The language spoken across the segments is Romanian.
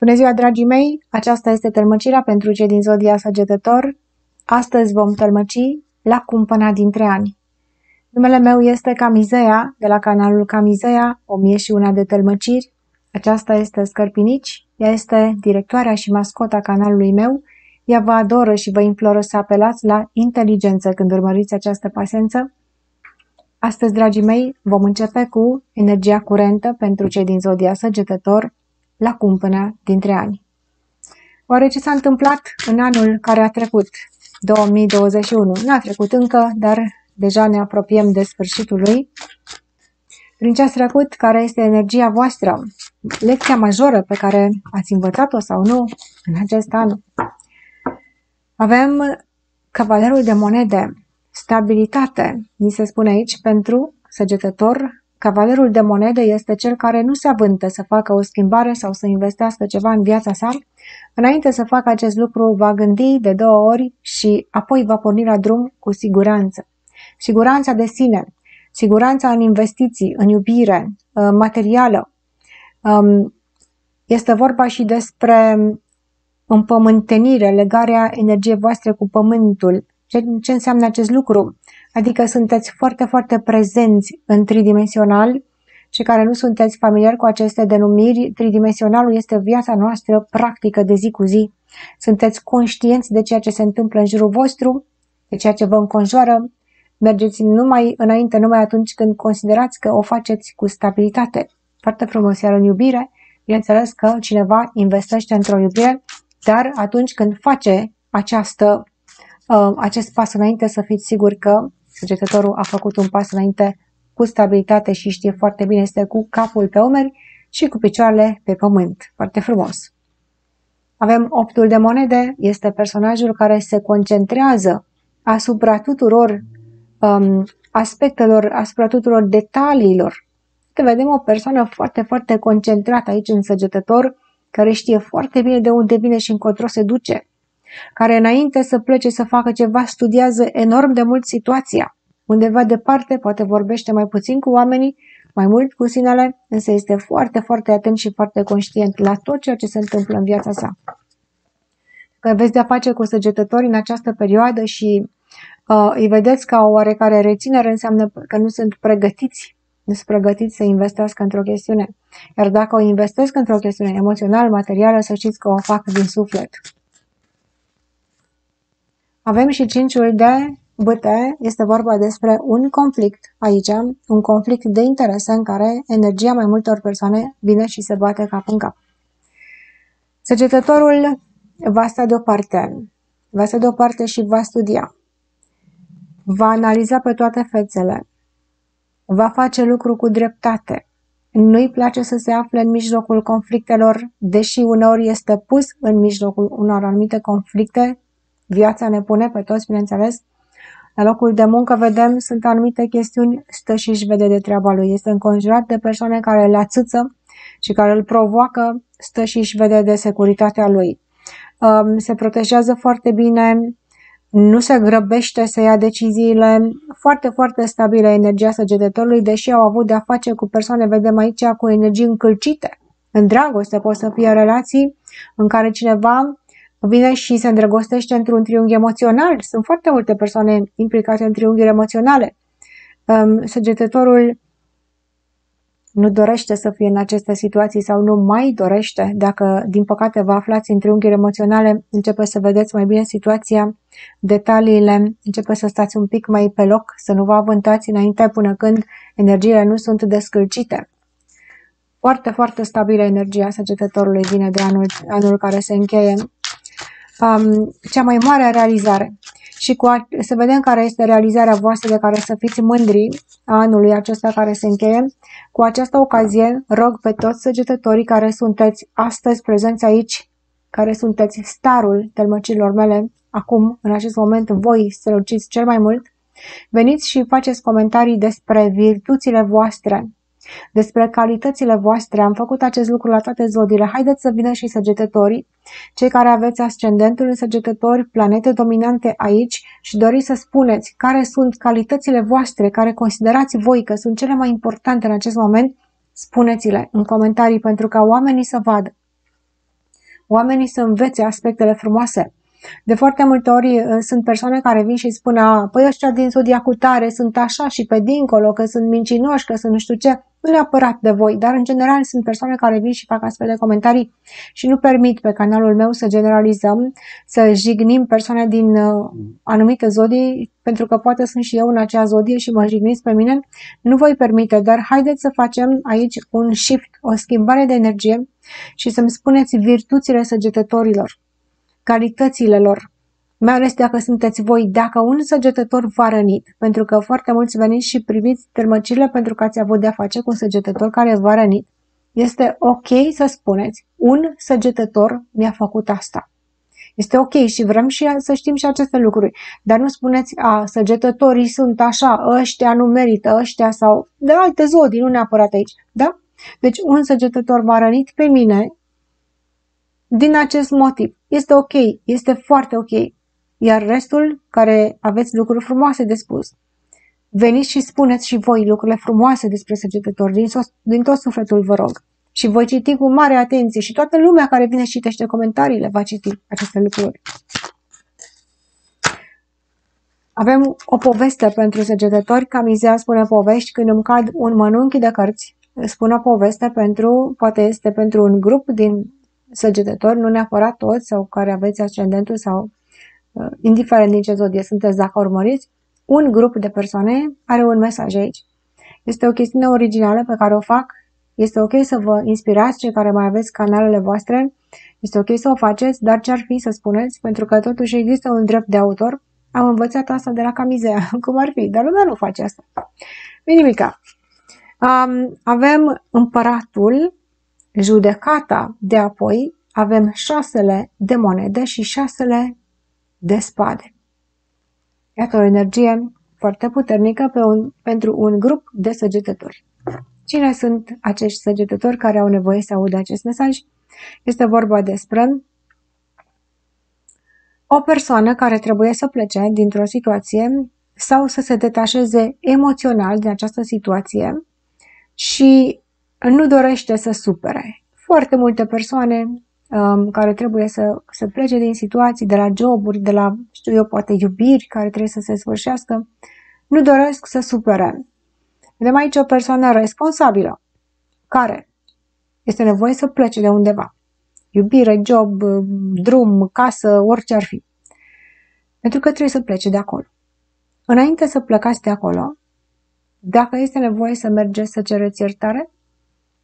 Bună ziua, dragii mei! Aceasta este tălmăcirea pentru cei din Zodia Săgetător. Astăzi vom tălmăci la cumpăna dintre ani. Numele meu este Camizeia, de la canalul Camizeia, o mie și una de tălmăciri. Aceasta este Scărpinici, ea este directoarea și mascota canalului meu. Ea vă adoră și vă imploră să apelați la inteligență când urmăriți această pasență. Astăzi, dragii mei, vom începe cu energia curentă pentru cei din Zodia Săgetător, la cumpăna dintre ani. Oare ce s-a întâmplat în anul care a trecut, 2021? N-a trecut încă, dar deja ne apropiem de sfârșitul lui. Prin ce ați trecut, care este energia voastră, lecția majoră pe care ați învățat-o sau nu în acest an. Avem cavalerul de monede, stabilitate, ni se spune aici, pentru săgetător Cavalerul de monede este cel care nu se avântă să facă o schimbare sau să investească ceva în viața sa. Înainte să facă acest lucru, va gândi de două ori și apoi va porni la drum cu siguranță. Siguranța de sine, siguranța în investiții, în iubire, uh, materială. Um, este vorba și despre împământenire, legarea energiei voastre cu pământul. Ce, ce înseamnă acest lucru? Adică sunteți foarte, foarte prezenți în tridimensional. și care nu sunteți familiari cu aceste denumiri, tridimensionalul este viața noastră practică de zi cu zi. Sunteți conștienți de ceea ce se întâmplă în jurul vostru, de ceea ce vă înconjoară. Mergeți numai înainte, numai atunci când considerați că o faceți cu stabilitate. Foarte frumos, iar în iubire, bineînțeles că cineva investește într-o iubire, dar atunci când face această, uh, acest pas înainte, să fiți siguri că Săgetătorul a făcut un pas înainte cu stabilitate și știe foarte bine, este cu capul pe umeri și cu picioarele pe pământ. Foarte frumos. Avem optul de monede, este personajul care se concentrează asupra tuturor um, aspectelor, asupra tuturor detaliilor. Că vedem o persoană foarte, foarte concentrată aici în săgetător, care știe foarte bine de unde vine și încotro se duce care înainte să plece să facă ceva studiază enorm de mult situația. Undeva departe, poate vorbește mai puțin cu oamenii, mai mult cu sinele, însă este foarte, foarte atent și foarte conștient la tot ceea ce se întâmplă în viața sa. Că veți de-a face cu săgetători în această perioadă și uh, îi vedeți ca o oarecare reținere, înseamnă că nu sunt pregătiți nu sunt pregătiți să investească într-o chestiune. Iar dacă o investesc într-o chestiune emoțional, materială, să știți că o fac din suflet. Avem și cinciul de bâte, este vorba despre un conflict aici, un conflict de interese în care energia mai multor persoane vine și se bate cap în cap. Săgetătorul va sta deoparte, va sta deoparte și va studia, va analiza pe toate fețele, va face lucru cu dreptate, nu-i place să se afle în mijlocul conflictelor, deși uneori este pus în mijlocul unor anumite conflicte Viața ne pune pe toți, bineînțeles. La locul de muncă vedem, sunt anumite chestiuni, stă și își vede de treaba lui. Este înconjurat de persoane care le ațâță și care îl provoacă, stă și își vede de securitatea lui. Um, se protejează foarte bine, nu se grăbește să ia deciziile foarte, foarte stabile energia săgetătorului, deși au avut de-a face cu persoane, vedem aici, cu energii încălcite. În dragoste pot să fie relații în care cineva vine și se îndrăgostește într-un triunghi emoțional. Sunt foarte multe persoane implicate în triunghiuri emoționale. Săgetătorul nu dorește să fie în aceste situații sau nu mai dorește, dacă din păcate vă aflați în triunghiuri emoționale, începe să vedeți mai bine situația, detaliile, începe să stați un pic mai pe loc, să nu vă avântați înainte până când energiile nu sunt descălcite. Foarte, foarte stabilă energia săgetătorului vine de anul, anul care se încheie um, cea mai mare realizare. Și cu a, să vedem care este realizarea voastră de care să fiți mândri a anului acesta care se încheie. Cu această ocazie rog pe toți săgetătorii care sunteți astăzi prezenți aici, care sunteți starul telmăcilor mele, acum, în acest moment, voi străluciți cel mai mult, veniți și faceți comentarii despre virtuțile voastre, despre calitățile voastre. Am făcut acest lucru la toate zodiile. Haideți să vină și săgetătorii, cei care aveți ascendentul în săgetători, planete dominante aici și doriți să spuneți care sunt calitățile voastre, care considerați voi că sunt cele mai importante în acest moment, spuneți-le în comentarii pentru ca oamenii să vadă. oamenii să învețe aspectele frumoase. De foarte multe ori uh, sunt persoane care vin și spun, a, păi ăștia din zodiacul tare sunt așa și pe dincolo, că sunt mincinoși, că sunt nu știu ce, nu neapărat de voi, dar în general sunt persoane care vin și fac astfel de comentarii și nu permit pe canalul meu să generalizăm, să jignim persoane din uh, anumite zodii, pentru că poate sunt și eu în acea zodie și mă jigniți pe mine, nu voi permite, dar haideți să facem aici un shift, o schimbare de energie și să-mi spuneți virtuțile săgetătorilor calitățile lor, mai ales dacă sunteți voi, dacă un săgetător v-a rănit, pentru că foarte mulți veniți și priviți târmăcile pentru că ați avut de-a face cu un săgetător care v-a rănit, este ok să spuneți, un săgetător mi-a făcut asta. Este ok și vrem și să știm și aceste lucruri. Dar nu spuneți, a, săgetătorii sunt așa, ăștia nu merită, ăștia sau de alte zodii, nu neapărat aici. Da? Deci un săgetător m-a rănit pe mine din acest motiv. Este ok, este foarte ok. Iar restul, care aveți lucruri frumoase de spus, veniți și spuneți și voi lucrurile frumoase despre săgetători, din, din tot sufletul vă rog. Și voi citi cu mare atenție și toată lumea care vine și citește comentariile va citi aceste lucruri. Avem o poveste pentru săgetători, Camizea spune povești când îmi cad un mănunchi de cărți. Spune o poveste pentru, poate este pentru un grup din săgetători, nu neapărat toți sau care aveți ascendentul sau uh, indiferent din ce zodie sunteți dacă urmăriți, un grup de persoane are un mesaj aici. Este o chestiune originală pe care o fac. Este ok să vă inspirați cei care mai aveți canalele voastre. Este ok să o faceți, dar ce ar fi să spuneți? Pentru că totuși există un drept de autor. Am învățat asta de la Camizea, cum ar fi, dar lumea nu face asta. Nimica. Um, avem împăratul judecata de apoi avem șasele de monede și șasele de spade. Iată o energie foarte puternică pe un, pentru un grup de săgetători. Cine sunt acești săgetători care au nevoie să audă acest mesaj? Este vorba despre o persoană care trebuie să plece dintr-o situație sau să se detașeze emoțional din această situație și nu dorește să supere. Foarte multe persoane um, care trebuie să, să plece din situații, de la joburi, de la, știu eu, poate iubiri care trebuie să se sfârșească, nu doresc să supere. Vedem aici o persoană responsabilă care este nevoie să plece de undeva. Iubire, job, drum, casă, orice ar fi. Pentru că trebuie să plece de acolo. Înainte să plecați de acolo, dacă este nevoie să mergeți să cereți iertare,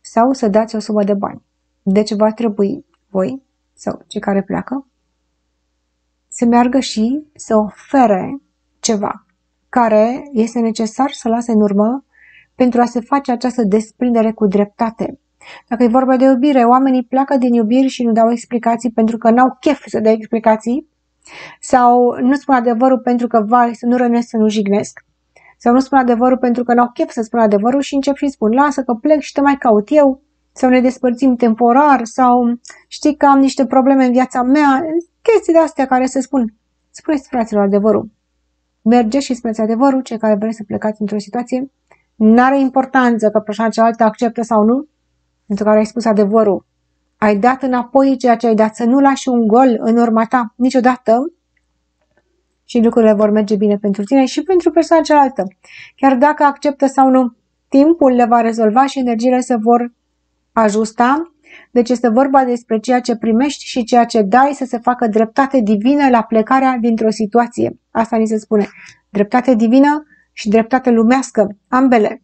sau să dați o sumă de bani. Deci va trebui voi sau cei care pleacă să meargă și să ofere ceva care este necesar să lase în urmă pentru a se face această desprindere cu dreptate. Dacă e vorba de iubire, oamenii pleacă din iubiri și nu dau explicații pentru că n-au chef să dea explicații sau nu spun adevărul pentru că, vai, să nu rănesc, să nu jignesc sau nu spun adevărul pentru că n-au chef să spun adevărul și încep și spun lasă că plec și te mai caut eu sau ne despărțim temporar sau știi că am niște probleme în viața mea, chestii de astea care se spun. Spuneți fraților adevărul. Mergeți și spuneți adevărul, cei care vreți să plecați într-o situație. N-are importanță că persoana cealaltă acceptă sau nu, pentru că ai spus adevărul. Ai dat înapoi ceea ce ai dat, să nu lași un gol în urma ta niciodată, și lucrurile vor merge bine pentru tine și pentru persoana cealaltă. Chiar dacă acceptă sau nu, timpul le va rezolva și energiile se vor ajusta. Deci este vorba despre ceea ce primești și ceea ce dai să se facă dreptate divină la plecarea dintr-o situație. Asta ni se spune. Dreptate divină și dreptate lumească, ambele.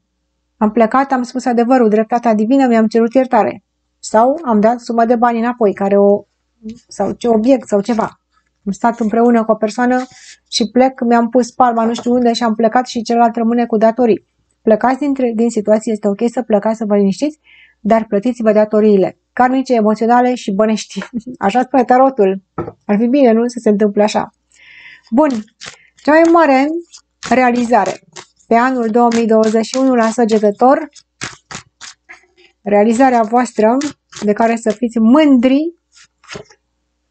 Am plecat, am spus adevărul, dreptatea divină, mi-am cerut iertare. Sau am dat sumă de bani înapoi, care o, sau ce obiect sau ceva. Am stat împreună cu o persoană și plec, mi-am pus palma nu știu unde și am plecat și celălalt rămâne cu datorii. Plecați dintre, din situație, este ok să plecați să vă liniștiți, dar plătiți-vă datoriile, karmice, emoționale și bănești. Așa spune tarotul. Ar fi bine, nu? Să se întâmple așa. Bun. Cea mai mare realizare pe anul 2021 la săgetător, realizarea voastră de care să fiți mândri,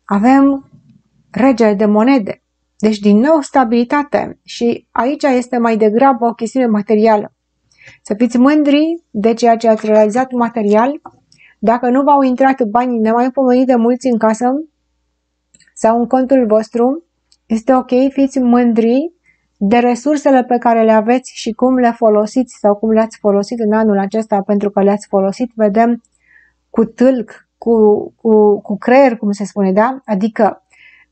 avem regele de monede. Deci, din nou, stabilitate. Și aici este mai degrabă o chestiune materială. Să fiți mândri de ceea ce ați realizat material, Dacă nu v-au intrat banii nemaipomenit de mulți în casă sau în contul vostru, este ok, fiți mândri de resursele pe care le aveți și cum le folosiți sau cum le-ați folosit în anul acesta pentru că le-ați folosit, vedem cu tâlc, cu, cu, cu creier, cum se spune, da? Adică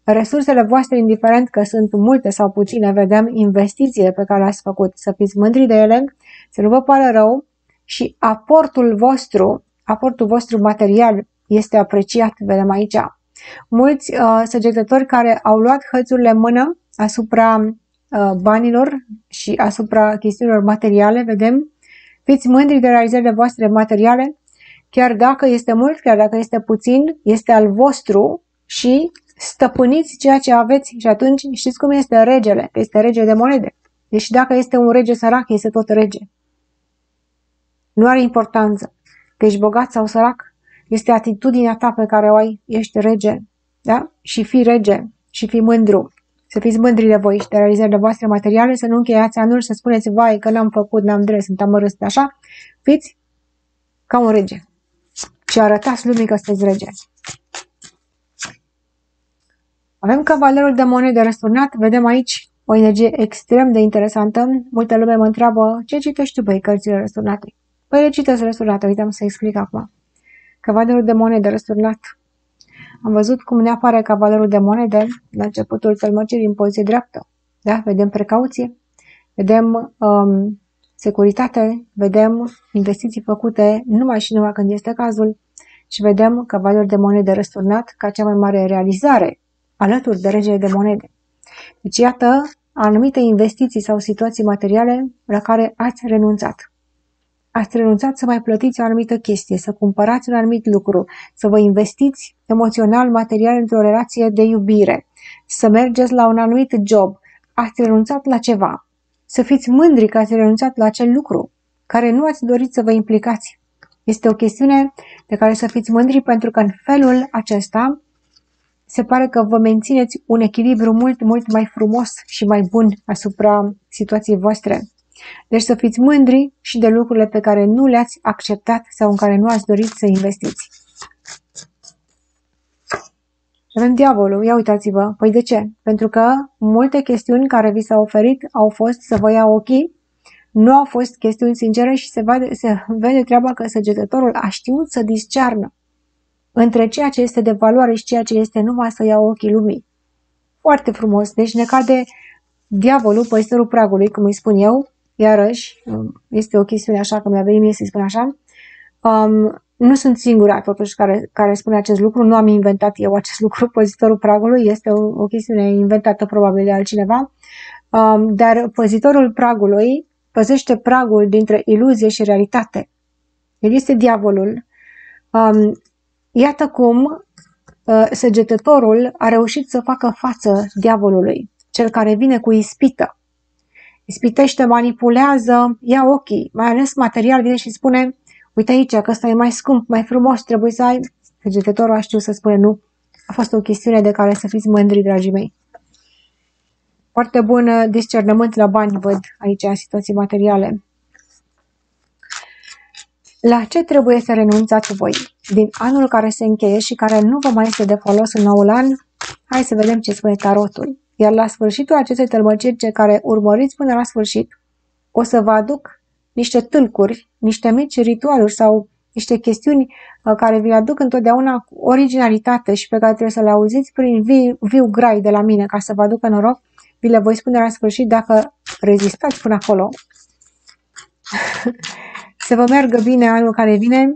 resursele voastre, indiferent că sunt multe sau puține, vedem investițiile pe care le-ați făcut, să fiți mândri de ele, să nu vă pară rău și aportul vostru, aportul vostru material este apreciat, vedem aici. Mulți uh, săgetători care au luat hățurile în mână asupra uh, banilor și asupra chestiunilor materiale, vedem, fiți mândri de realizările voastre materiale, chiar dacă este mult, chiar dacă este puțin, este al vostru și stăpâniți ceea ce aveți și atunci știți cum este regele, că este rege de monede. Deci dacă este un rege sărac, este tot rege. Nu are importanță că ești bogat sau sărac, este atitudinea ta pe care o ai, ești rege, da? Și fi rege și fi mândru. Să fiți mândri de voi și de realizările voastre materiale, să nu încheiați anul să spuneți, vai, că n-am făcut, n-am dres, sunt amărât, așa. Fiți ca un rege și arătați lumii că sunteți rege. Avem cavalerul de monede răsturnat, vedem aici o energie extrem de interesantă. Multă lume mă întreabă, ce citești tu, băi, cărțile răsturnate? Păi le citesc răsturnate, uitam să explic acum. Cavalerul de monede răsturnat. Am văzut cum ne apare cavalerul de monede la începutul tălmăcirii în poziție dreaptă. Da? Vedem precauție, vedem um, securitate, vedem investiții făcute numai și numai când este cazul și vedem cavalerul de monede răsturnat ca cea mai mare realizare alături de regele de monede. Deci iată anumite investiții sau situații materiale la care ați renunțat. Ați renunțat să mai plătiți o anumită chestie, să cumpărați un anumit lucru, să vă investiți emoțional, material într-o relație de iubire, să mergeți la un anumit job. Ați renunțat la ceva. Să fiți mândri că ați renunțat la acel lucru care nu ați dorit să vă implicați. Este o chestiune de care să fiți mândri pentru că în felul acesta se pare că vă mențineți un echilibru mult, mult mai frumos și mai bun asupra situației voastre. Deci să fiți mândri și de lucrurile pe care nu le-ați acceptat sau în care nu ați dorit să investiți. Avem diavolul, ia uitați-vă. Păi de ce? Pentru că multe chestiuni care vi s-au oferit au fost să vă ia ochii, nu au fost chestiuni sincere și se vede, se vede treaba că săgetătorul a știut să discearnă între ceea ce este de valoare și ceea ce este numai să iau ochii lumii. Foarte frumos, deci ne cade diavolul, păstorul pragului, cum îi spun eu, iarăși, este o chestiune așa, că mi-a venit mie să-i spun așa, um, nu sunt singura totuși care, care spune acest lucru, nu am inventat eu acest lucru, păzitorul pragului, este o, o chestiune inventată probabil de altcineva, um, dar păzitorul pragului păzește pragul dintre iluzie și realitate. El este diavolul. Um, Iată cum uh, săgetătorul a reușit să facă față diavolului, cel care vine cu ispită. Ispitește, manipulează, ia ochii, mai ales material, vine și spune, uite aici, că ăsta e mai scump, mai frumos, trebuie să ai. Săgetătorul a știut să spune nu. A fost o chestiune de care să fiți mândri, dragii mei. Foarte bun discernământ la bani, văd aici, situații materiale. La ce trebuie să renunțați voi? Din anul care se încheie și care nu vă mai este de folos în noul an, hai să vedem ce spune tarotul. Iar la sfârșitul acestei tălmăciri, ce care urmăriți până la sfârșit, o să vă aduc niște tâlcuri, niște mici ritualuri sau niște chestiuni uh, care vi le aduc întotdeauna cu originalitate și pe care trebuie să le auziți prin viu, viu grai de la mine ca să vă aducă noroc. Vi le voi spune la sfârșit dacă rezistați până acolo. să vă meargă bine anul care vine,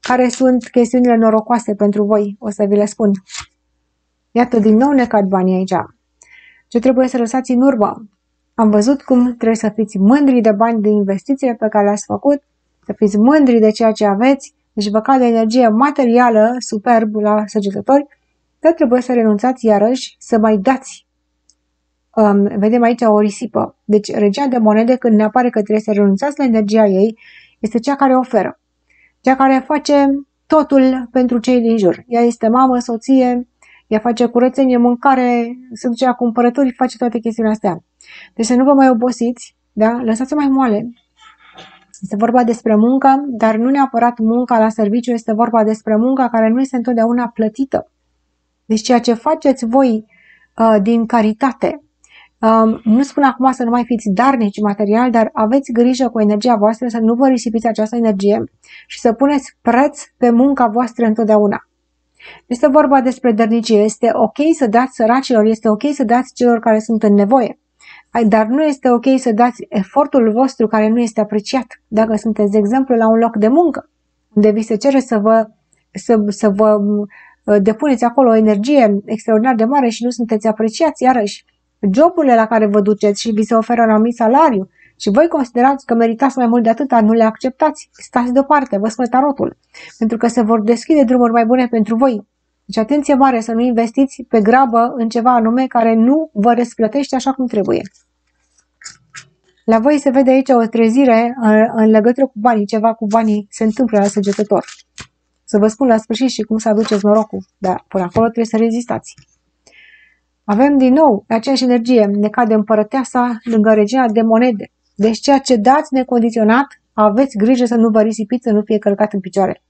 care sunt chestiunile norocoase pentru voi, o să vi le spun. Iată, din nou ne cad banii aici. Ce trebuie să lăsați în urmă? Am văzut cum trebuie să fiți mândri de bani de investițiile pe care le-ați făcut, să fiți mândri de ceea ce aveți, deci vă cade energie materială superb la săgetători, dar trebuie să renunțați iarăși să mai dați. Um, vedem aici o risipă. Deci regia de monede când ne apare că trebuie să renunțați la energia ei, este cea care oferă, cea care face totul pentru cei din jur. Ea este mamă, soție, ea face curățenie, mâncare, se duce la cumpărături, face toate chestiile astea. Deci să nu vă mai obosiți, da? lăsați-o mai moale. Este vorba despre muncă, dar nu neapărat munca la serviciu, este vorba despre munca care nu este întotdeauna plătită. Deci ceea ce faceți voi uh, din caritate, um, nu spun acum să nu mai fiți darnici material, dar aveți grijă cu energia voastră să nu vă risipiți această energie și să puneți preț pe munca voastră întotdeauna. Este vorba despre dărnicie. Este ok să dați săracilor, este ok să dați celor care sunt în nevoie. Dar nu este ok să dați efortul vostru care nu este apreciat. Dacă sunteți, de exemplu, la un loc de muncă, unde vi se cere să vă, să, să vă uh, depuneți acolo o energie extraordinar de mare și nu sunteți apreciați, iarăși, joburile la care vă duceți și vi se oferă un anumit salariu și voi considerați că meritați mai mult de atâta, nu le acceptați, stați deoparte, vă spune tarotul, pentru că se vor deschide drumuri mai bune pentru voi. Deci atenție mare să nu investiți pe grabă în ceva anume care nu vă răsplătește așa cum trebuie. La voi se vede aici o trezire în legătură cu banii, ceva cu banii se întâmplă la săgetător. Să vă spun la sfârșit și cum să aduceți norocul, dar până acolo trebuie să rezistați. Avem din nou aceeași energie, ne cade împărăteasa lângă regina de monede. Deci ceea ce dați necondiționat, aveți grijă să nu vă risipiți, să nu fie călcat în picioare.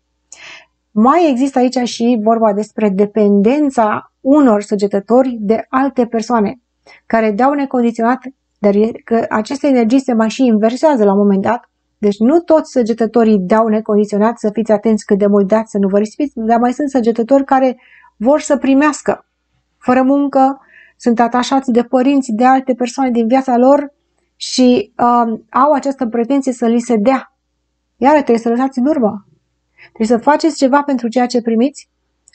Mai există aici și vorba despre dependența unor săgetători de alte persoane care dau necondiționat, dar e, că aceste energii se mai și inversează la un moment dat. Deci nu toți săgetătorii dau necondiționat, să fiți atenți cât de mult dați, să nu vă risipiți, dar mai sunt săgetători care vor să primească fără muncă, sunt atașați de părinți, de alte persoane din viața lor și uh, au această pretenție să li se dea. Iar trebuie să lăsați în urmă. Trebuie să faceți ceva pentru ceea ce primiți.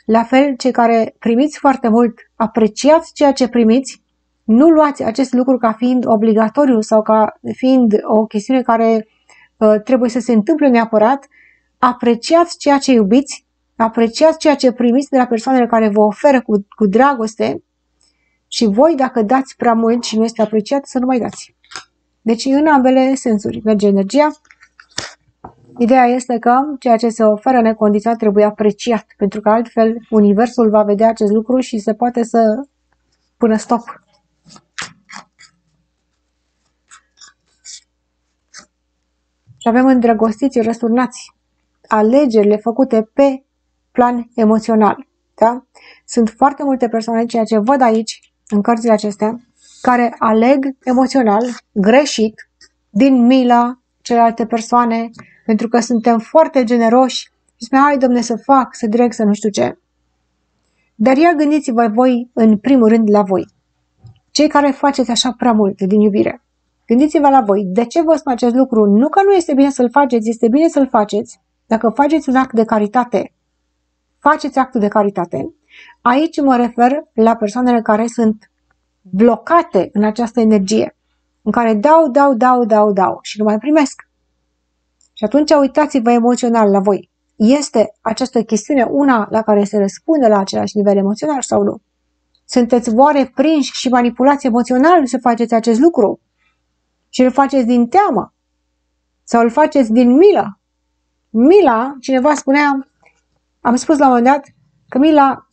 La fel, cei care primiți foarte mult, apreciați ceea ce primiți. Nu luați acest lucru ca fiind obligatoriu sau ca fiind o chestiune care uh, trebuie să se întâmple neapărat. Apreciați ceea ce iubiți, apreciați ceea ce primiți de la persoanele care vă oferă cu, cu dragoste și voi, dacă dați prea mult și nu este apreciat, să nu mai dați. Deci în ambele sensuri merge energia. Ideea este că ceea ce se oferă necondiționat trebuie apreciat, pentru că altfel Universul va vedea acest lucru și se poate să pună stop. Și avem îndrăgostiți, răsturnați, alegerile făcute pe plan emoțional. Da? Sunt foarte multe persoane, ceea ce văd aici, în cărțile acestea, care aleg emoțional, greșit, din mila celelalte persoane, pentru că suntem foarte generoși și spune, hai domne să fac, să direct, să nu știu ce. Dar ia gândiți-vă voi în primul rând la voi. Cei care faceți așa prea mult din iubire. Gândiți-vă la voi. De ce vă spun acest lucru? Nu că nu este bine să-l faceți, este bine să-l faceți. Dacă faceți un act de caritate, faceți actul de caritate. Aici mă refer la persoanele care sunt blocate în această energie, în care dau, dau, dau, dau, dau și nu mai primesc. Și atunci uitați-vă emoțional la voi. Este această chestiune una la care se răspunde la același nivel emoțional sau nu? Sunteți oare prinși și manipulați emoțional să faceți acest lucru? Și îl faceți din teamă? Sau îl faceți din milă? Mila, cineva spunea, am spus la un moment dat că mila,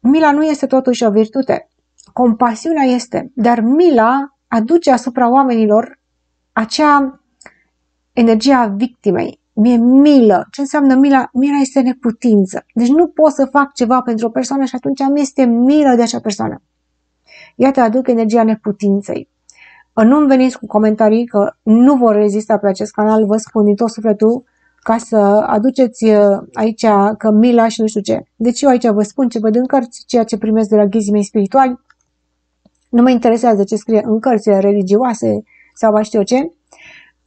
mila nu este totuși o virtute. Compasiunea este, dar mila aduce asupra oamenilor acea energia victimei. Mi-e milă. Ce înseamnă mila? Mila este neputință. Deci nu pot să fac ceva pentru o persoană și atunci mi este milă de acea persoană. Iată, aduc energia neputinței. Nu-mi veniți cu comentarii că nu vor rezista pe acest canal, vă spun din tot sufletul, ca să aduceți uh, aici că mila și nu știu ce. Deci eu aici vă spun ce văd în cărți, ceea ce primesc de la ghizii mei spirituali. Nu mă interesează ce scrie în cărțile religioase sau mai știu eu ce.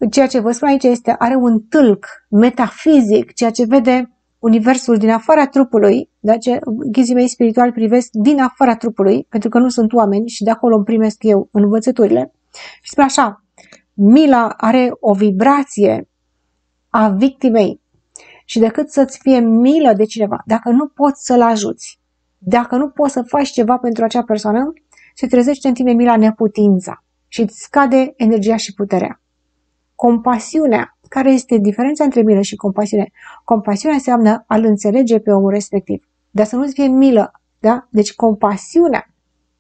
Ceea ce vă spun aici este, are un tâlc metafizic, ceea ce vede universul din afara trupului, da? ce ghizii mei spirituali privesc din afara trupului, pentru că nu sunt oameni și de acolo îmi primesc eu învățăturile. Și spune așa, mila are o vibrație a victimei și decât să-ți fie milă de cineva, dacă nu poți să-l ajuți, dacă nu poți să faci ceva pentru acea persoană, se trezește în tine mila neputința și îți scade energia și puterea. Compasiunea. Care este diferența între milă și compasiune? Compasiunea înseamnă a-l înțelege pe omul respectiv, dar să nu-ți fie milă. Da? Deci compasiunea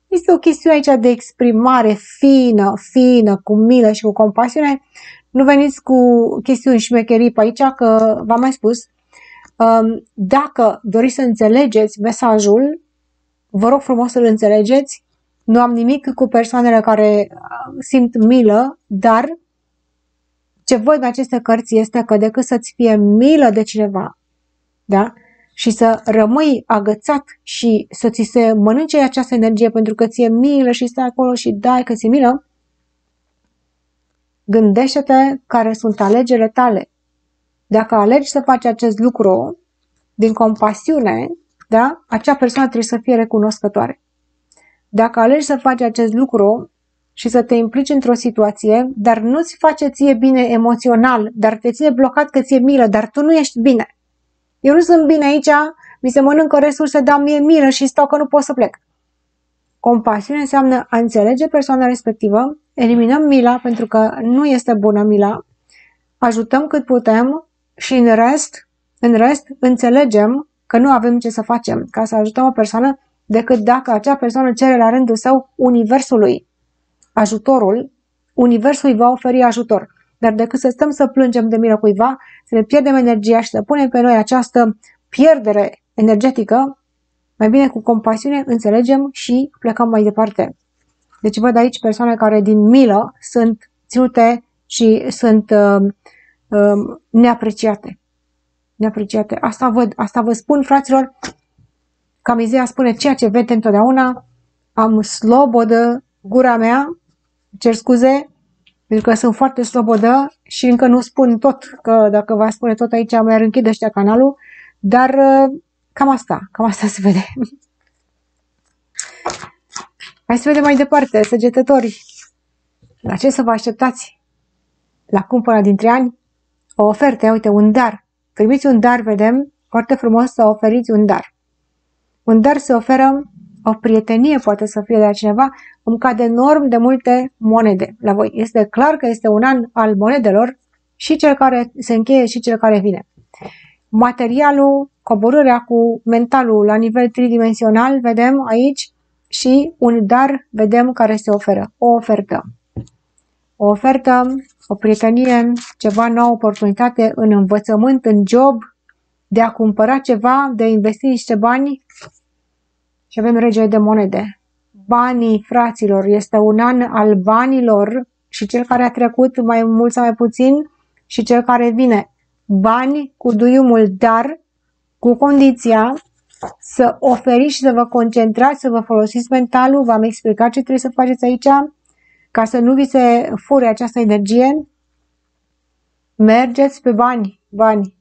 este o chestiune aici de exprimare fină, fină, cu milă și cu compasiune. Nu veniți cu chestiuni șmecherii pe aici, că v-am mai spus, um, dacă doriți să înțelegeți mesajul, vă rog frumos să-l înțelegeți. Nu am nimic cu persoanele care uh, simt milă, dar ce văd în aceste cărți este că decât să-ți fie milă de cineva, da? și să rămâi agățat și să ți se mănânce această energie pentru că ți-e milă și stai acolo și dai că ți-e milă, gândește-te care sunt alegerile tale. Dacă alegi să faci acest lucru din compasiune, da? acea persoană trebuie să fie recunoscătoare. Dacă alegi să faci acest lucru și să te implici într-o situație, dar nu-ți face ție bine emoțional, dar te ține blocat că ție milă, dar tu nu ești bine. Eu nu sunt bine aici, mi se mănâncă resurse, dar mie milă și stau că nu pot să plec. Compasiune înseamnă a înțelege persoana respectivă, eliminăm mila pentru că nu este bună mila, ajutăm cât putem și în rest, în rest înțelegem că nu avem ce să facem ca să ajutăm o persoană decât dacă acea persoană cere la rândul său universului ajutorul, universul îi va oferi ajutor. Dar decât să stăm să plângem de milă cuiva, să ne pierdem energia și să punem pe noi această pierdere energetică, mai bine cu compasiune înțelegem și plecăm mai departe. Deci văd aici persoane care din milă sunt ținute și sunt uh, uh, neapreciate. Neapreciate. Asta văd, asta vă spun, fraților. Camizea spune ceea ce vede întotdeauna. Am slobodă gura mea, cer scuze, pentru că sunt foarte slobodă și încă nu spun tot, că dacă va spune tot aici mi-ar închide ăștia canalul, dar uh, cam asta, cam asta se vede. Hai să vedem mai departe, săgetători. La ce să vă așteptați? La cumpăra dintre ani? O ofertă, uite, un dar. Primiți un dar, vedem, foarte frumos să oferiți un dar. Un dar se oferă, o prietenie poate să fie de la cineva, îmi cade enorm de multe monede la voi. Este clar că este un an al monedelor și cel care se încheie și cel care vine. Materialul, coborârea cu mentalul la nivel tridimensional, vedem aici, și un dar vedem care se oferă. O ofertă. O ofertă, o prietenie, ceva nouă, oportunitate în învățământ, în job, de a cumpăra ceva, de a investi niște bani și avem regele de monede. Banii fraților, este un an al banilor și cel care a trecut mai mult sau mai puțin și cel care vine. Bani cu duiumul, dar cu condiția să oferiți și să vă concentrați, să vă folosiți mentalul, v-am explicat ce trebuie să faceți aici ca să nu vi se fure această energie. Mergeți pe bani, bani.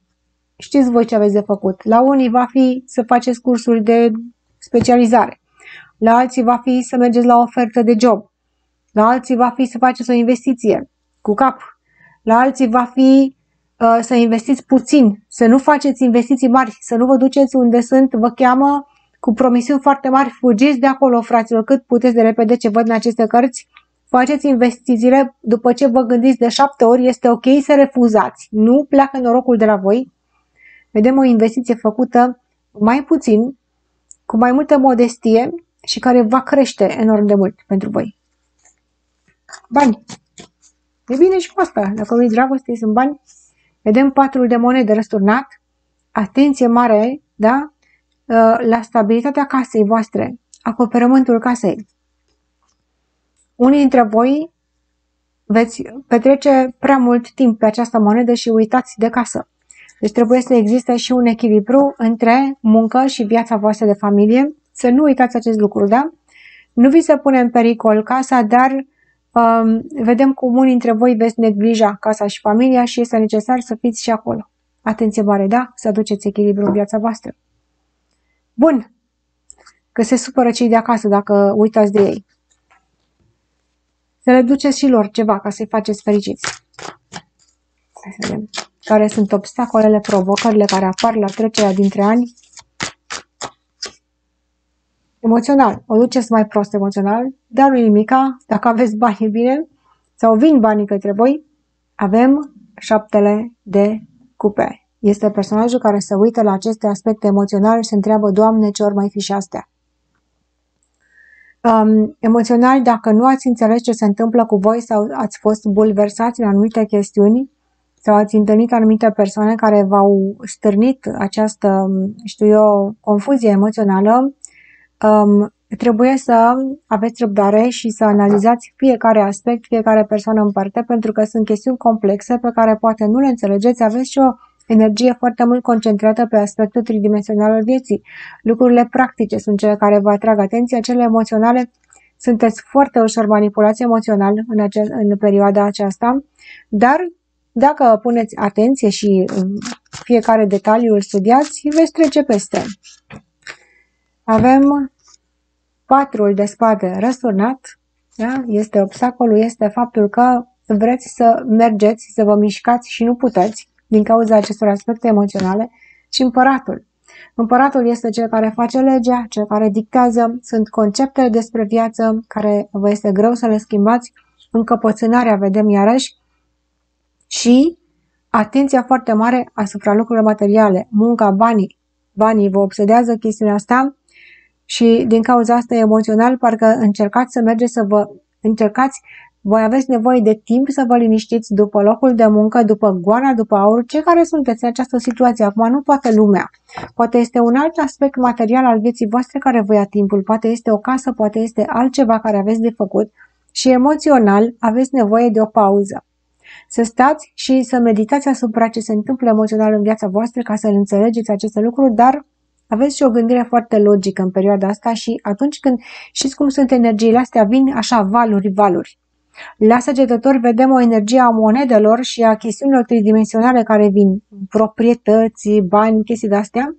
Știți voi ce aveți de făcut. La unii va fi să faceți cursuri de specializare. La alții va fi să mergeți la o ofertă de job. La alții va fi să faceți o investiție cu cap. La alții va fi Uh, să investiți puțin, să nu faceți investiții mari, să nu vă duceți unde sunt, vă cheamă cu promisiuni foarte mari, fugiți de acolo, fraților, cât puteți de repede ce văd în aceste cărți, faceți investițiile, după ce vă gândiți de șapte ori, este ok să refuzați, nu pleacă norocul de la voi. Vedem o investiție făcută mai puțin, cu mai multă modestie și care va crește enorm de mult pentru voi. Bani. E bine și cu asta. Dacă vrei dragoste, sunt bani. Vedem patrul de monede răsturnat. Atenție mare, da? Uh, la stabilitatea casei voastre, acoperământul casei. Unii dintre voi veți petrece prea mult timp pe această monedă și uitați de casă. Deci trebuie să existe și un echilibru între muncă și viața voastră de familie. Să nu uitați acest lucru, da? Nu vi se pune în pericol casa, dar Um, vedem cum unii dintre voi veți neglija casa și familia și este necesar să fiți și acolo. Atenție mare, da? Să aduceți echilibru în viața voastră. Bun. Că se supără cei de acasă dacă uitați de ei. Să le duceți și lor ceva ca să-i faceți fericiți. Hai să vedem. Care sunt obstacolele, provocările care apar la trecerea dintre ani emoțional. O duceți mai prost emoțional, dar nu nimica, dacă aveți bani e bine, sau vin banii către voi, avem șaptele de cupe. Este personajul care se uită la aceste aspecte emoționale și se întreabă, Doamne, ce ori mai fi și astea? um, emoțional, dacă nu ați înțeles ce se întâmplă cu voi sau ați fost bulversați în anumite chestiuni sau ați întâlnit anumite persoane care v-au stârnit această, știu eu, confuzie emoțională, um, trebuie să aveți răbdare și să analizați fiecare aspect, fiecare persoană în parte, pentru că sunt chestiuni complexe pe care poate nu le înțelegeți, aveți și o energie foarte mult concentrată pe aspectul tridimensional al vieții. Lucrurile practice sunt cele care vă atrag atenția, cele emoționale sunteți foarte ușor manipulați emoțional în, ace- în perioada aceasta, dar dacă puneți atenție și fiecare detaliu îl studiați, veți trece peste. Avem patrul de spade răsturnat, da? este obstacolul, este faptul că vreți să mergeți, să vă mișcați și nu puteți din cauza acestor aspecte emoționale și împăratul. Împăratul este cel care face legea, cel care dictează, sunt concepte despre viață care vă este greu să le schimbați, încăpățânarea vedem iarăși și atenția foarte mare asupra lucrurilor materiale, munca, banii. Banii vă obsedează chestiunea asta și din cauza asta emoțional parcă încercați să mergeți să vă încercați voi aveți nevoie de timp să vă liniștiți după locul de muncă, după goana, după aur, cei care sunteți în această situație. Acum nu toată lumea. Poate este un alt aspect material al vieții voastre care vă ia timpul, poate este o casă, poate este altceva care aveți de făcut și emoțional aveți nevoie de o pauză. Să stați și să meditați asupra ce se întâmplă emoțional în viața voastră ca să înțelegeți aceste lucruri, dar aveți și o gândire foarte logică în perioada asta și atunci când știți cum sunt energiile astea, vin așa valuri, valuri. La săgetători vedem o energie a monedelor și a chestiunilor tridimensionale care vin, proprietăți, bani, chestii de-astea.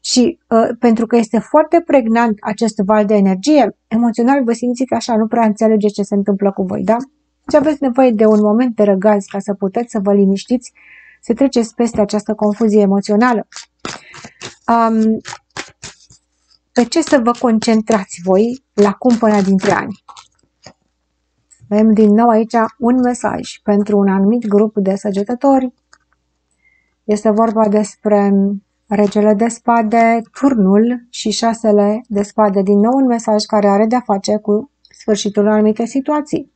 Și uh, pentru că este foarte pregnant acest val de energie, emoțional vă simțiți așa, nu prea înțelegeți ce se întâmplă cu voi, da? Și aveți nevoie de un moment de răgaz ca să puteți să vă liniștiți, să treceți peste această confuzie emoțională. Um, pe ce să vă concentrați voi la cumpăna dintre ani? Avem din nou aici un mesaj pentru un anumit grup de săgetători. Este vorba despre regele de spade, turnul și șasele de spade. Din nou un mesaj care are de-a face cu sfârșitul anumite situații.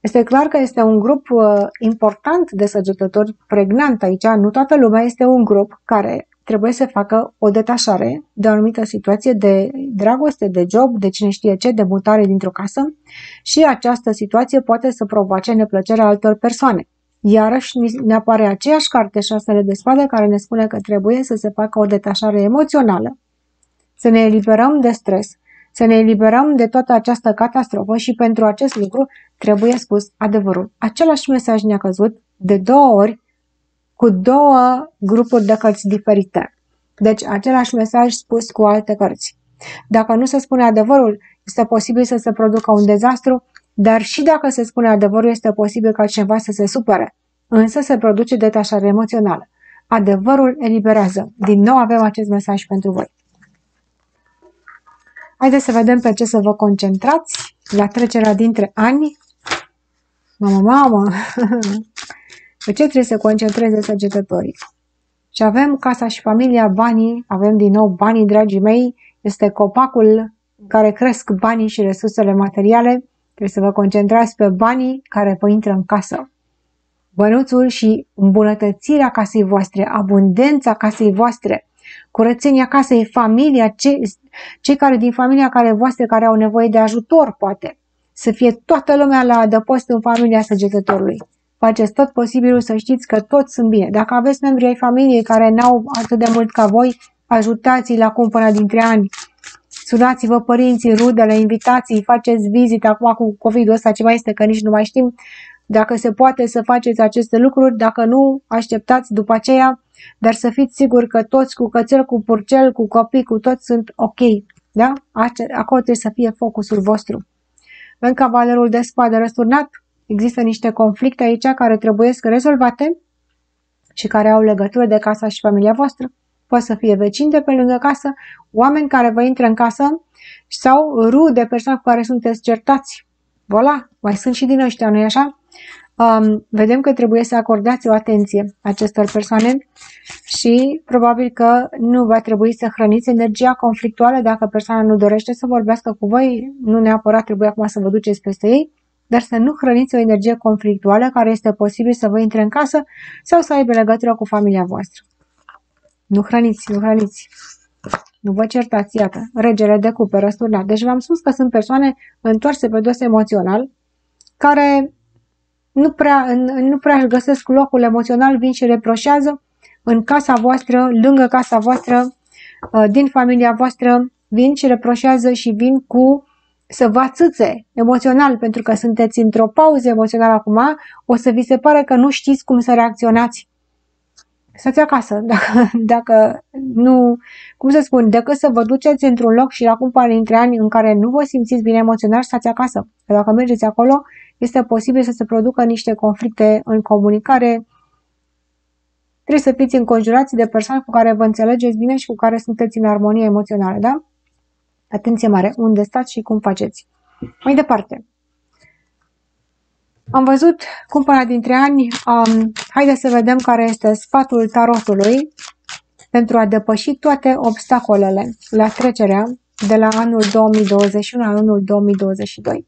Este clar că este un grup uh, important de săgetători pregnant aici. Nu toată lumea este un grup care trebuie să facă o detașare de o anumită situație de dragoste, de job, de cine știe ce, de mutare dintr-o casă și această situație poate să provoace neplăcerea altor persoane. Iarăși ne apare aceeași carte, șasele de spade, care ne spune că trebuie să se facă o detașare emoțională, să ne eliberăm de stres, să ne eliberăm de toată această catastrofă și pentru acest lucru trebuie spus adevărul. Același mesaj ne-a căzut de două ori cu două grupuri de cărți diferite. Deci același mesaj spus cu alte cărți. Dacă nu se spune adevărul, este posibil să se producă un dezastru, dar și dacă se spune adevărul, este posibil ca cineva să se supere. Însă se produce detașare emoțională. Adevărul eliberează. Din nou avem acest mesaj pentru voi. Haideți să vedem pe ce să vă concentrați la trecerea dintre ani. Mamă, mamă! Pe ce trebuie să concentreze săgetătorii? Și avem casa și familia, banii, avem din nou banii, dragii mei, este copacul în care cresc banii și resursele materiale. Trebuie să vă concentrați pe banii care vă intră în casă. Bănuțul și îmbunătățirea casei voastre, abundența casei voastre, curățenia casei, familia, cei, cei care din familia care voastre care au nevoie de ajutor, poate. Să fie toată lumea la adăpost în familia săgetătorului. Faceți tot posibilul să știți că toți sunt bine. Dacă aveți membri ai familiei care n-au atât de mult ca voi, ajutați-i la cumpăna dintre ani. Sunați-vă părinții, rudele, invitații, faceți vizite. Acum cu COVID-ul ăsta ce mai este, că nici nu mai știm. Dacă se poate să faceți aceste lucruri, dacă nu, așteptați după aceea, dar să fiți siguri că toți cu cățel, cu purcel, cu copii, cu toți sunt ok. Da? Acolo trebuie să fie focusul vostru. În cavalerul de spade răsturnat, Există niște conflicte aici care trebuie să rezolvate și care au legătură de casa și familia voastră. Poate să fie vecini de pe lângă casă, oameni care vă intră în casă sau rude, persoane cu care sunteți certați. Voilà, mai sunt și din ăștia, nu-i așa? Um, vedem că trebuie să acordați o atenție acestor persoane și probabil că nu va trebui să hrăniți energia conflictuală dacă persoana nu dorește să vorbească cu voi, nu neapărat trebuie acum să vă duceți peste ei, dar să nu hrăniți o energie conflictuală care este posibil să vă intre în casă sau să aibă legătură cu familia voastră. Nu hrăniți, nu hrăniți. Nu vă certați, iată, regele de cupe răsturnat. Deci v-am spus că sunt persoane întoarse pe dos emoțional, care nu prea, nu prea își găsesc locul emoțional, vin și reproșează în casa voastră, lângă casa voastră, uh, din familia voastră, vin și reproșează și vin cu să vă atâțe emoțional, pentru că sunteți într-o pauză emoțională acum, o să vi se pare că nu știți cum să reacționați. Stați acasă, dacă, dacă nu, cum să spun, decât să vă duceți într-un loc și acum pare între ani în care nu vă simțiți bine emoțional, stați acasă. Că dacă mergeți acolo, este posibil să se producă niște conflicte în comunicare. Trebuie să fiți înconjurați de persoane cu care vă înțelegeți bine și cu care sunteți în armonie emoțională, da? Atenție mare, unde stați și cum faceți. Mai departe. Am văzut cumpăra dintre ani. Um, haideți să vedem care este sfatul tarotului pentru a depăși toate obstacolele la trecerea de la anul 2021 la anul 2022.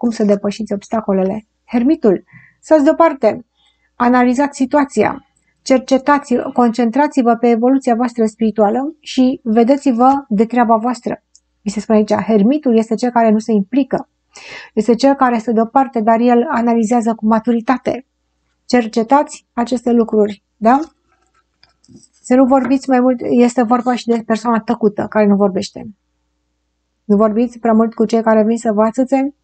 Cum să depășiți obstacolele? Hermitul, să-ți deoparte, analizați situația, cercetați, concentrați-vă pe evoluția voastră spirituală și vedeți-vă de treaba voastră. Mi se spune aici, hermitul este cel care nu se implică. Este cel care se deoparte, dar el analizează cu maturitate. Cercetați aceste lucruri, da? Să nu vorbiți mai mult, este vorba și de persoana tăcută care nu vorbește. Nu vorbiți prea mult cu cei care vin să vă atâțe,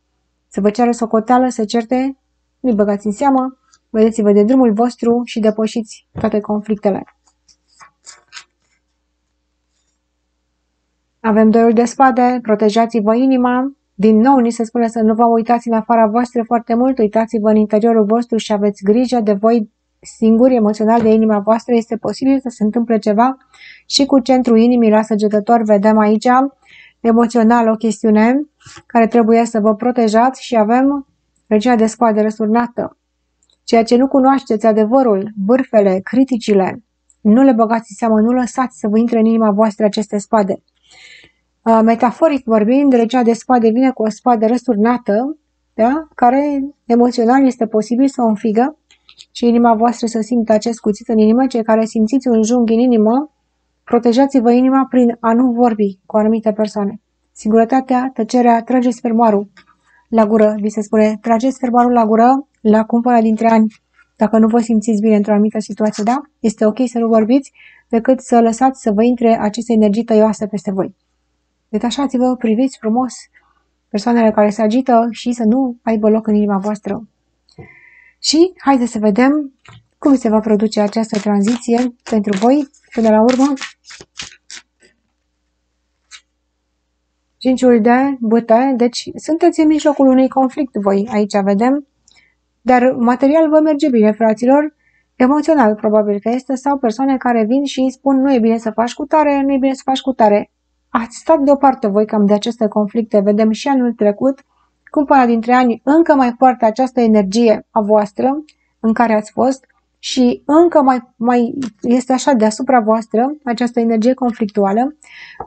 să vă ceară socoteală, să certe, nu-i băgați în seamă, vedeți-vă de drumul vostru și depășiți toate conflictele. Avem doiul de spade, protejați-vă inima. Din nou, ni se spune să nu vă uitați în afara voastră foarte mult, uitați-vă în interiorul vostru și aveți grijă de voi singuri, emoțional de inima voastră. Este posibil să se întâmple ceva și cu centrul inimii la săgetător vedem aici emoțional o chestiune care trebuie să vă protejați și avem regina de spade răsurnată. Ceea ce nu cunoașteți, adevărul, bârfele, criticile, nu le băgați în seamă, nu lăsați să vă intre în inima voastră aceste spade. Metaforic vorbind, regina de spade vine cu o spadă răsturnată, da? care emoțional este posibil să o înfigă și inima voastră să simtă acest cuțit în inimă. Cei care simțiți un jung în inimă, protejați-vă inima prin a nu vorbi cu anumite persoane. Singurătatea, tăcerea, trageți fermoarul la gură, vi se spune, trageți fermoarul la gură la cumpăra dintre ani. Dacă nu vă simțiți bine într-o anumită situație, da? Este ok să nu vorbiți decât să lăsați să vă intre aceste energii tăioase peste voi. Detașați-vă, priviți frumos persoanele care se agită și să nu aibă loc în inima voastră. Și haideți să vedem cum se va produce această tranziție pentru voi până la urmă. Cinciul de bute, deci sunteți în mijlocul unui conflict voi, aici vedem, dar material vă merge bine, fraților, emoțional probabil că este, sau persoane care vin și îi spun nu e bine să faci cu tare, nu e bine să faci cu tare. Ați stat deoparte voi cam de aceste conflicte, vedem și anul trecut, cum până dintre ani încă mai poartă această energie a voastră în care ați fost și încă mai, mai este așa deasupra voastră această energie conflictuală,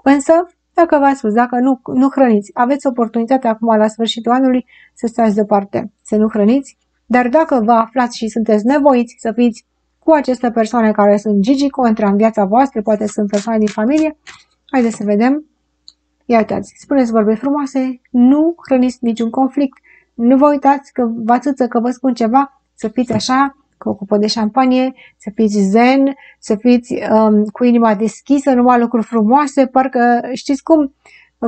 însă dacă v-ați spus, dacă nu, nu hrăniți, aveți oportunitatea acum la sfârșitul anului să stați deoparte, să nu hrăniți, dar dacă vă aflați și sunteți nevoiți să fiți cu aceste persoane care sunt gigi contra în viața voastră, poate sunt persoane din familie, Haideți să vedem. Ia uitați, spuneți vorbe frumoase, nu hrăniți niciun conflict, nu vă uitați că vă atâță că vă spun ceva, să fiți așa, cu o cupă de șampanie, să fiți zen, să fiți um, cu inima deschisă, numai lucruri frumoase, parcă, știți cum,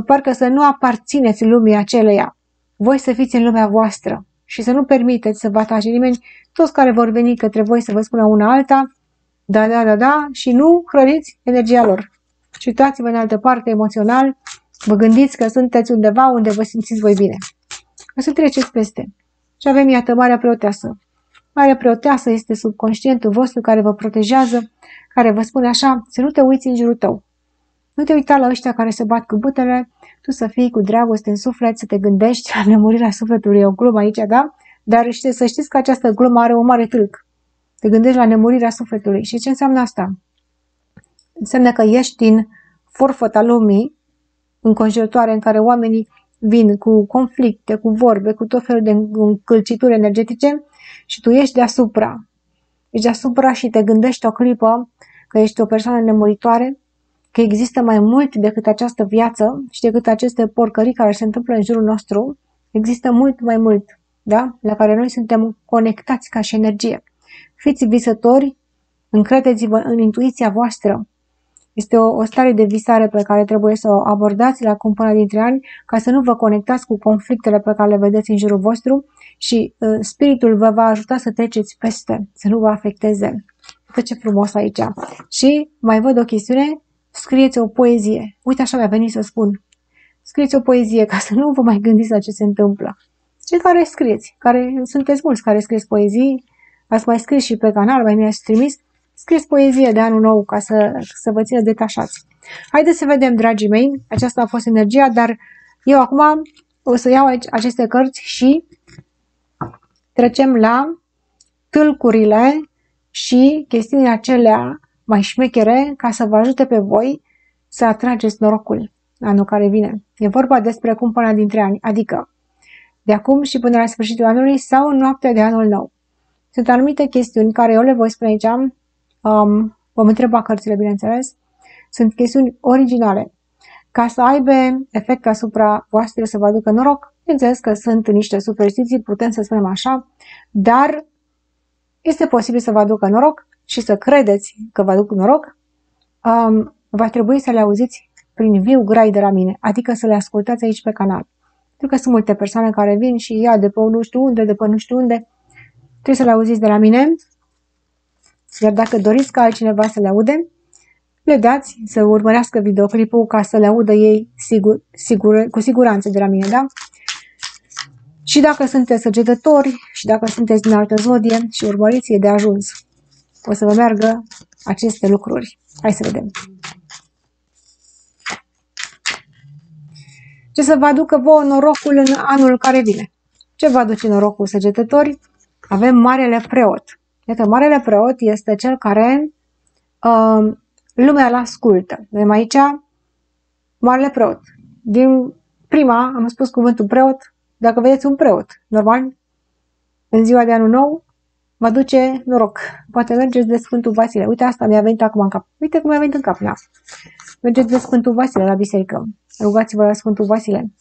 parcă să nu aparțineți lumii aceleia. Voi să fiți în lumea voastră și să nu permiteți să vă atace nimeni, toți care vor veni către voi să vă spună una alta, da, da, da, da, și nu hrăniți energia lor și uitați-vă în altă parte emoțional, vă gândiți că sunteți undeva unde vă simțiți voi bine. O să treceți peste. Și avem, iată, Marea Preoteasă. Marea Preoteasă este subconștientul vostru care vă protejează, care vă spune așa, să nu te uiți în jurul tău. Nu te uita la ăștia care se bat cu butele, tu să fii cu dragoste în suflet, să te gândești la nemurirea sufletului, e o glumă aici, da? Dar știți, să știți că această glumă are o mare tâlc. Te gândești la nemurirea sufletului. Și ce înseamnă asta? Înseamnă că ești în forfăta lumii înconjurătoare în care oamenii vin cu conflicte, cu vorbe, cu tot felul de încălcituri energetice și tu ești deasupra. Ești deasupra și te gândești o clipă că ești o persoană nemuritoare, că există mai mult decât această viață și decât aceste porcării care se întâmplă în jurul nostru. Există mult mai mult, da? La care noi suntem conectați ca și energie. Fiți visători, încredeți-vă în intuiția voastră, este o, o stare de visare pe care trebuie să o abordați la cumpăna dintre ani ca să nu vă conectați cu conflictele pe care le vedeți în jurul vostru și uh, spiritul vă va ajuta să treceți peste, să nu vă afecteze. Uite ce frumos aici. Și mai văd o chestiune, scrieți o poezie. Uite așa mi-a venit să spun. Scrieți o poezie ca să nu vă mai gândiți la ce se întâmplă. Cei care scrieți, care sunteți mulți care scrieți poezii, ați mai scris și pe canal, mai mi-ați trimis, scrieți poezie de anul nou ca să, să vă țineți detașați. Haideți să vedem, dragii mei, aceasta a fost energia, dar eu acum o să iau aceste cărți și trecem la tâlcurile și chestiunile acelea mai șmechere ca să vă ajute pe voi să atrageți norocul anul care vine. E vorba despre cumpăna dintre ani, adică de acum și până la sfârșitul anului sau în noaptea de anul nou. Sunt anumite chestiuni care eu le voi spune aici, um, vom întreba cărțile, bineînțeles, sunt chestiuni originale. Ca să aibă efect asupra voastră să vă aducă noroc, bineînțeles că sunt niște superstiții, putem să spunem așa, dar este posibil să vă aducă noroc și să credeți că vă aduc noroc, um, va trebui să le auziți prin viu grai de la mine, adică să le ascultați aici pe canal. Pentru că sunt multe persoane care vin și ia de pe nu știu unde, de pe nu știu unde, trebuie să le auziți de la mine iar dacă doriți ca altcineva să le aude, le dați să urmărească videoclipul ca să le audă ei sigur, sigur, cu siguranță de la mine, da? Și dacă sunteți săgetători și dacă sunteți din altă zodie și urmăriți, e de ajuns. O să vă meargă aceste lucruri. Hai să vedem. Ce să vă aducă vouă norocul în anul care vine? Ce vă aduce norocul săgetători? Avem Marele Preot. Iată, Marele Preot este cel care uh, lumea îl ascultă. Avem aici Marele Preot. Din prima am spus cuvântul preot. Dacă vedeți un preot, normal, în ziua de anul nou, vă duce noroc. Poate mergeți de Sfântul Vasile. Uite, asta mi-a venit acum în cap. Uite cum mi-a venit în cap. Da. Mergeți de Sfântul Vasile la biserică. Rugați-vă la Sfântul Vasile.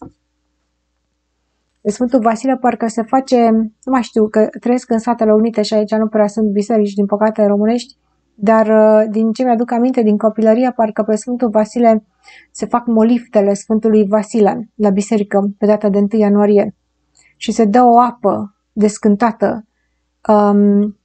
De Sfântul Vasile parcă se face, nu mai știu, că trăiesc în Statele Unite și aici nu prea sunt biserici, din păcate, românești, dar uh, din ce mi-aduc aminte din copilărie, parcă pe Sfântul Vasile se fac moliftele Sfântului Vasile la biserică pe data de 1 ianuarie și se dă o apă descântată. Um,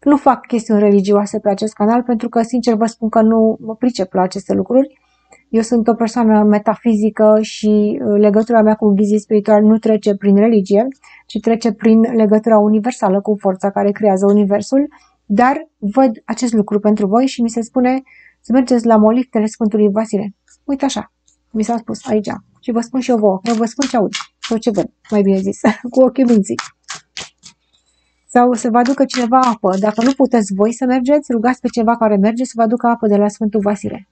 nu fac chestiuni religioase pe acest canal pentru că, sincer, vă spun că nu mă pricep la aceste lucruri, eu sunt o persoană metafizică și uh, legătura mea cu ghizii spiritual nu trece prin religie, ci trece prin legătura universală cu forța care creează universul, dar văd acest lucru pentru voi și mi se spune să mergeți la moliftele Sfântului Vasile. Uite așa, mi s-a spus aici și vă spun și eu vouă, eu vă spun ce aud, sau ce văd, mai bine zis, cu ochii minții. Sau să vă aducă cineva apă. Dacă nu puteți voi să mergeți, rugați pe ceva care merge să vă aducă apă de la Sfântul Vasile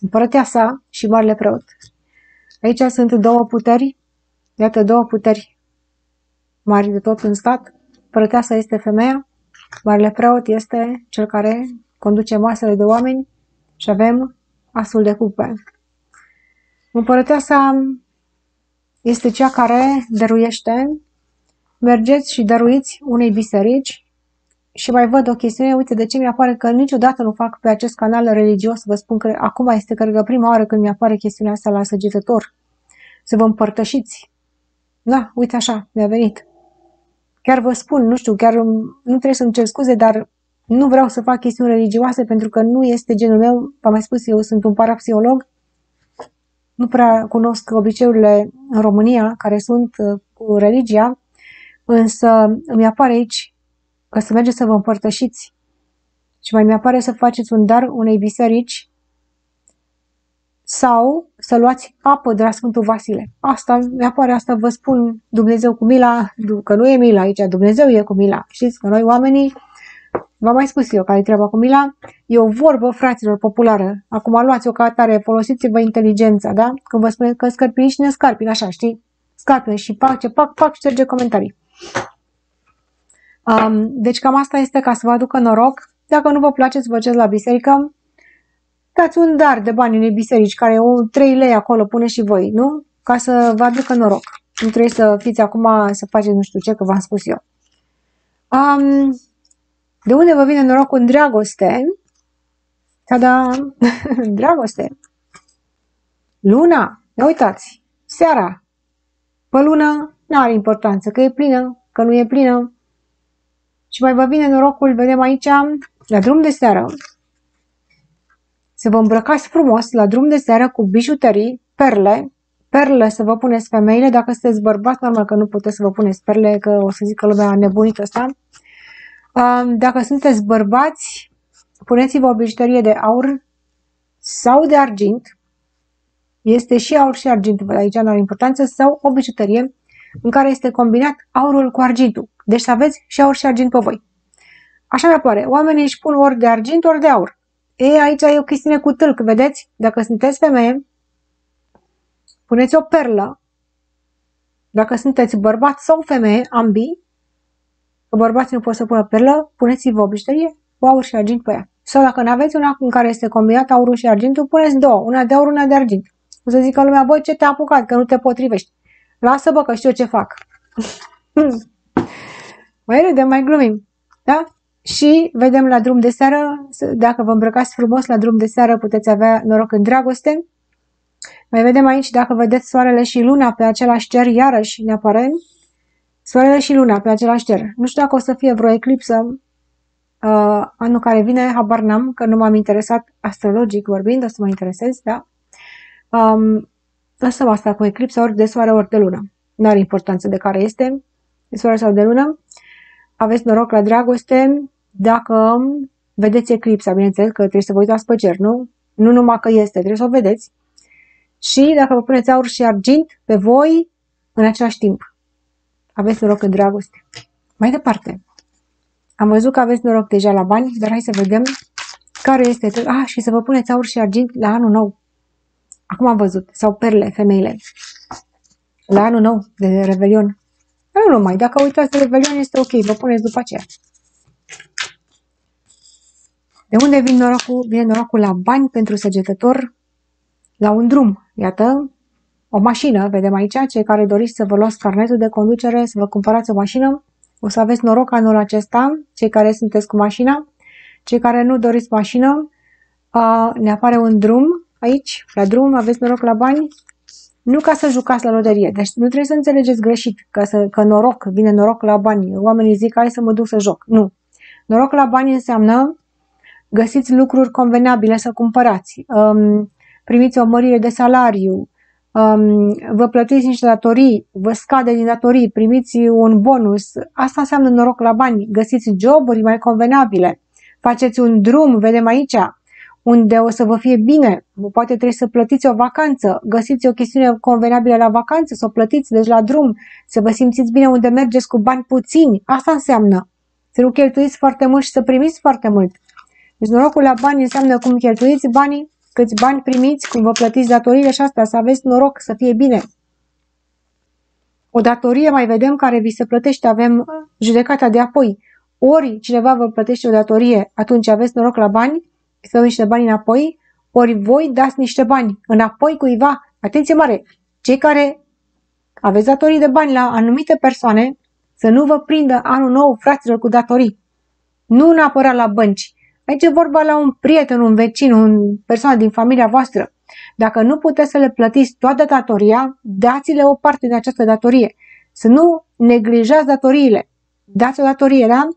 împărăteasa și marele preot. Aici sunt două puteri, iată două puteri mari de tot în stat. Împărăteasa este femeia, marele preot este cel care conduce masele de oameni și avem asul de cupe. Împărăteasa este cea care dăruiește. Mergeți și dăruiți unei biserici și mai văd o chestiune, uite de ce mi-apare că niciodată nu fac pe acest canal religios, vă spun că acum este cred că prima oară când mi-apare chestiunea asta la săgetător, să vă împărtășiți. Da, uite așa, mi-a venit. Chiar vă spun, nu știu, chiar nu trebuie să-mi cer scuze, dar nu vreau să fac chestiuni religioase pentru că nu este genul meu, v-am mai spus, eu sunt un parapsiholog, nu prea cunosc obiceiurile în România care sunt uh, cu religia, însă mi apare aici că să mergeți să vă împărtășiți. Și mai mi-apare să faceți un dar unei biserici sau să luați apă de la Sfântul Vasile. Asta, mi apare asta, vă spun Dumnezeu cu mila, că nu e mila aici, Dumnezeu e cu mila. Știți că noi oamenii, v-am mai spus eu care e treaba cu mila, e o vorbă, fraților, populară. Acum luați-o ca atare, folosiți-vă inteligența, da? Când vă spune că scărpini și ne scărpini, așa, știi? Scărpini și pac, ce pac, pac, șterge comentarii. Um, deci cam asta este ca să vă aducă noroc. Dacă nu vă place să vă ceți la biserică, dați un dar de bani unei biserici care o 3 lei acolo, pune și voi, nu? Ca să vă aducă noroc. Nu trebuie să fiți acum să faceți nu știu ce, că v-am spus eu. Um, de unde vă vine norocul în dragoste? Tada! dragoste! Luna! Ne uitați! Seara! Pe lună nu are importanță că e plină, că nu e plină. Și mai vă vine norocul, vedem aici, la drum de seară, să vă îmbrăcați frumos la drum de seară cu bijuterii, perle, perle să vă puneți femeile, dacă sunteți bărbați, normal că nu puteți să vă puneți perle, că o să zică lumea nebunită asta. Dacă sunteți bărbați, puneți-vă o bijuterie de aur sau de argint, este și aur și argint, văd aici nu are importanță, sau o bijuterie în care este combinat aurul cu argintul. Deci să aveți și aur și argint pe voi. Așa mi apare. Oamenii își pun ori de argint, ori de aur. E, aici e o chestiune cu tâlc, vedeți? Dacă sunteți femeie, puneți o perlă. Dacă sunteți bărbat sau femeie, ambii, că bărbații nu pot să pună perlă, puneți-vă o bijuterie cu aur și argint pe ea. Sau dacă nu aveți una în care este combinat aurul și argintul, puneți două, una de aur, una de argint. O să zică lumea, băi, ce te-a apucat, că nu te potrivești. Lasă, bă, că știu ce fac. mai râdem, mai glumim. Da? Și vedem la drum de seară, dacă vă îmbrăcați frumos la drum de seară, puteți avea noroc în dragoste. Mai vedem aici, dacă vedeți soarele și luna pe același cer, iarăși ne apare soarele și luna pe același cer. Nu știu dacă o să fie vreo eclipsă uh, anul care vine, habar n-am, că nu m-am interesat astrologic vorbind, o să mă interesez, da? Um, lăsăm asta cu eclipsa ori de soare, ori de lună. Nu are importanță de care este, de soare sau de lună. Aveți noroc la dragoste, dacă vedeți eclipsa, bineînțeles că trebuie să vă uitați pe cer, nu? Nu numai că este, trebuie să o vedeți. Și dacă vă puneți aur și argint pe voi în același timp. Aveți noroc în dragoste. Mai departe. Am văzut că aveți noroc deja la bani, dar hai să vedem care este. Ah, și să vă puneți aur și argint la anul nou. Acum am văzut. Sau perle, femeile. La anul nou de Revelion. Nu numai. Dacă uitați de Revelion este ok. Vă puneți după aceea. De unde vine norocul? Vine norocul la bani pentru săgetător, la un drum. Iată, o mașină, vedem aici, cei care doriți să vă luați carnetul de conducere, să vă cumpărați o mașină, o să aveți noroc anul acesta, cei care sunteți cu mașina, cei care nu doriți mașină, ne apare un drum aici, la drum, aveți noroc la bani, nu ca să jucați la loterie, deci nu trebuie să înțelegeți greșit, că, să, că noroc, vine noroc la bani. Oamenii zic, hai să mă duc să joc. Nu. Noroc la bani înseamnă găsiți lucruri convenabile să cumpărați, um, primiți o mărire de salariu, um, vă plătiți niște datorii, vă scade din datorii, primiți un bonus. Asta înseamnă noroc la bani. Găsiți joburi mai convenabile, faceți un drum, vedem aici, unde o să vă fie bine. Poate trebuie să plătiți o vacanță, găsiți o chestiune convenabilă la vacanță, să o plătiți, deci la drum, să vă simțiți bine unde mergeți cu bani puțini. Asta înseamnă. Să nu cheltuiți foarte mult și să primiți foarte mult. Deci norocul la bani înseamnă cum cheltuiți banii, câți bani primiți, cum vă plătiți datoriile și asta, să aveți noroc, să fie bine. O datorie mai vedem care vi se plătește, avem judecata de apoi. Ori cineva vă plătește o datorie, atunci aveți noroc la bani, să niște bani înapoi, ori voi dați niște bani înapoi cuiva. Atenție mare! Cei care aveți datorii de bani la anumite persoane, să nu vă prindă anul nou, fraților, cu datorii. Nu neapărat la bănci, Aici e vorba la un prieten, un vecin, un persoană din familia voastră. Dacă nu puteți să le plătiți toată datoria, dați-le o parte din această datorie. Să nu neglijați datoriile. Dați o datorie, da?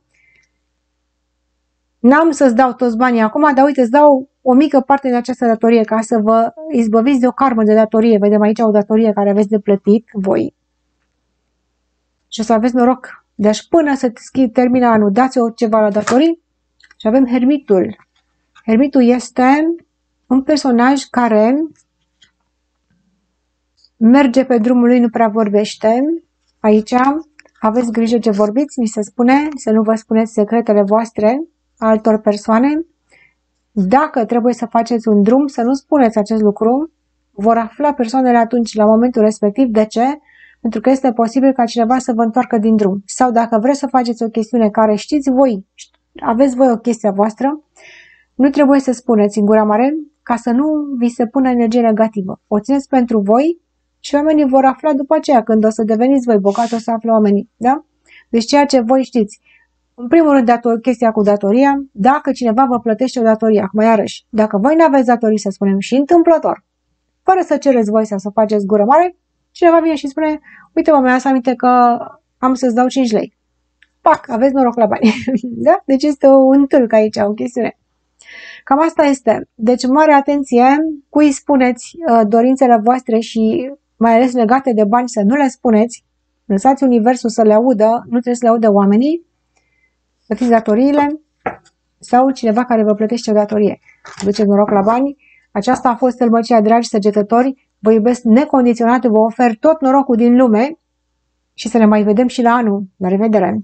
N-am să-ți dau toți banii acum, dar uite, îți dau o mică parte din această datorie ca să vă izbăviți de o karmă de datorie. Vedem aici o datorie care aveți de plătit voi. Și o să aveți noroc. Deci până să termină anul, dați-o ceva la datorii și avem Hermitul. Hermitul este un personaj care merge pe drumul lui, nu prea vorbește. Aici aveți grijă ce vorbiți, mi se spune, să nu vă spuneți secretele voastre altor persoane. Dacă trebuie să faceți un drum, să nu spuneți acest lucru. Vor afla persoanele atunci, la momentul respectiv. De ce? Pentru că este posibil ca cineva să vă întoarcă din drum. Sau dacă vreți să faceți o chestiune care știți voi, aveți voi o chestie voastră, nu trebuie să spuneți în gura mare ca să nu vi se pună energie negativă. O țineți pentru voi și oamenii vor afla după aceea, când o să deveniți voi bogat, o să afle oamenii. Da? Deci ceea ce voi știți. În primul rând, dator, chestia cu datoria, dacă cineva vă plătește o datorie, acum iarăși, dacă voi nu aveți datorii, să spunem, și întâmplător, fără să cereți voi sau să faceți gură mare, cineva vine și spune, uite mă, mi-a aminte că am să-ți dau 5 lei. Pac, aveți noroc la bani. da? Deci este un tâlc aici, o chestiune. Cam asta este. Deci, mare atenție, cui spuneți uh, dorințele voastre și mai ales legate de bani, să nu le spuneți. Lăsați universul să le audă, nu trebuie să le audă oamenii. Plătiți datoriile sau cineva care vă plătește o datorie. Duceți noroc la bani. Aceasta a fost Tălmăcia, dragi săgetători. Vă iubesc necondiționat, vă ofer tot norocul din lume și să ne mai vedem și la anul. La revedere!